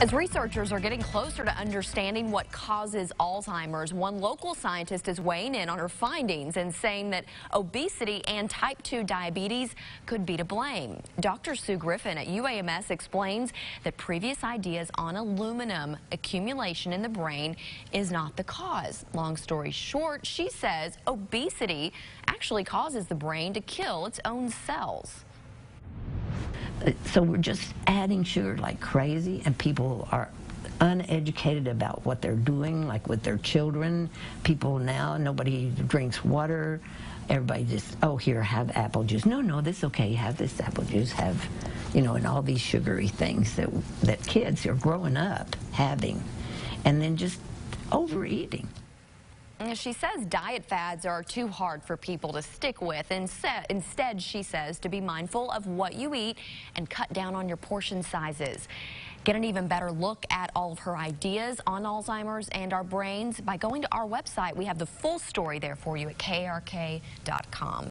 As researchers are getting closer to understanding what causes Alzheimer's, one local scientist is weighing in on her findings and saying that obesity and type 2 diabetes could be to blame. Dr. Sue Griffin at UAMS explains that previous ideas on aluminum accumulation in the brain is not the cause. Long story short, she says obesity actually causes the brain to kill its own cells so we're just adding sugar like crazy, and people are uneducated about what they're doing, like with their children. People now, nobody drinks water. Everybody just, oh, here, have apple juice. No, no, this is okay. Have this apple juice. Have, you know, and all these sugary things that that kids are growing up having, and then just overeating. She says diet fads are too hard for people to stick with. Instead, she says to be mindful of what you eat and cut down on your portion sizes. Get an even better look at all of her ideas on Alzheimer's and our brains by going to our website. We have the full story there for you at kark.com.